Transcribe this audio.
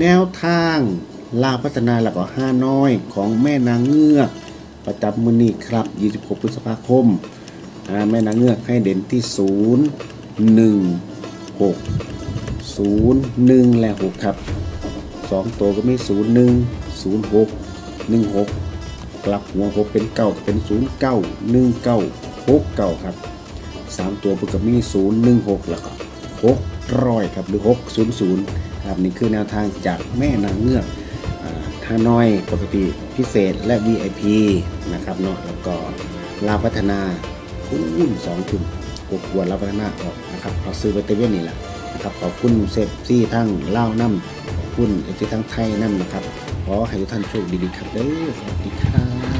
แนวทางลาพัฒนาแล้วก็ห้าน้อยของแม่นางเงือก ประจำมือนี้ครับ 26 พฤษภาคม แม่นางเงือกให้เด่นที่ 0 1 6 0 1 และ 6 ครับ 2 ตัวก็มี 0 1 0 6 1 6 กลับหัว 6 เป็น9ก็เป็น 0 9 1 9 6 9 ครับ 3 ตัวเพิ่นก็มี 0 1 6 แล้วก็6ร้อยครับ หรือ ครับนี่คือแนวทางจากแม่นางเงือกอ่าท่าน้อยปกติพิเศษและ VIP นะครับเนาะแล้วก็ลาพัฒนาคุณสองทุนกกวนลาพัฒนาออกนะครับเอาซื้อไปเตเว่นนี่แหละนะครับขอบคุณเซฟซี่ทั้งเล่าน้ำขอบคุณเอฟซีทั้งไทยน้ำนะครับขอให้ทุกท่านโชคดีๆครับเด้อสวัสดีครับ